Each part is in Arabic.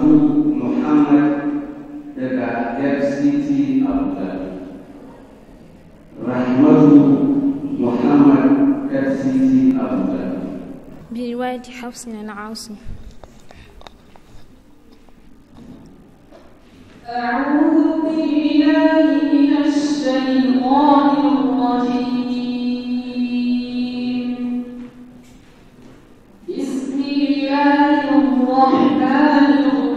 Rahmatu Muhammad daga FCT Abuja. Rahmatu Muhammad FCT Abuja. برواية حفص عن عاصم أعوذ بالله من الشيطان الرجيم بسم الله الرحمن الرحيم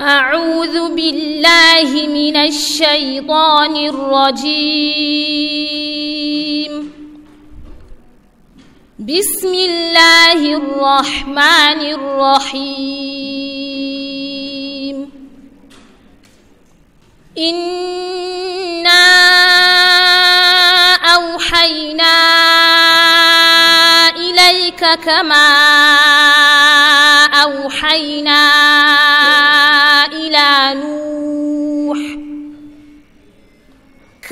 أعوذ بالله من الشيطان الرجيم. بسم الله الرحمن الرحيم. إنا أوحينا إليك كما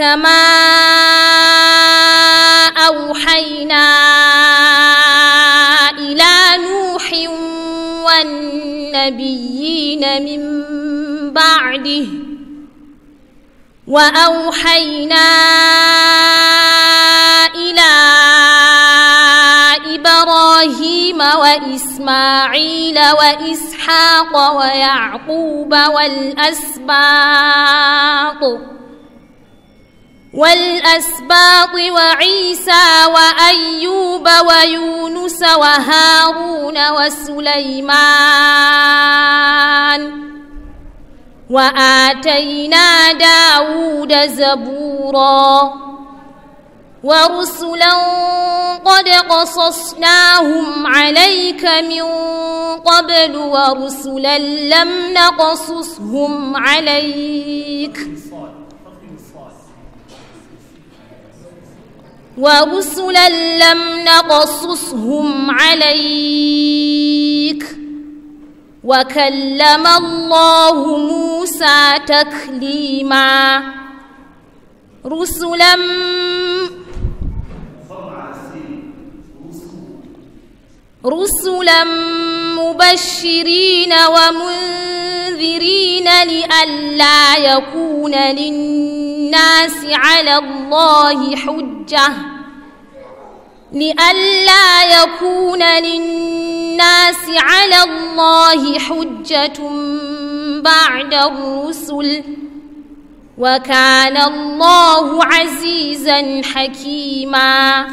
كما أوحينا إلى نوح والنبيين من بعده وأوحينا إلى إبراهيم وإسماعيل وإسحاق ويعقوب والأسباط والأسباط وعيسى وأيوب ويونس وهارون وسليمان وآتينا داود زبورا ورسلا قد قصصناهم عليك من قبل ورسلا لم نقصصهم عليك ورسلا لم نقصصهم عليك وكلم الله موسى تكليما رسلا رسلا مبشرين ومنذرين لئلا يكون للناس على الله حجة. لئلا يكون للناس على الله حجة بعد الرسل. وكان الله عزيزا حكيما.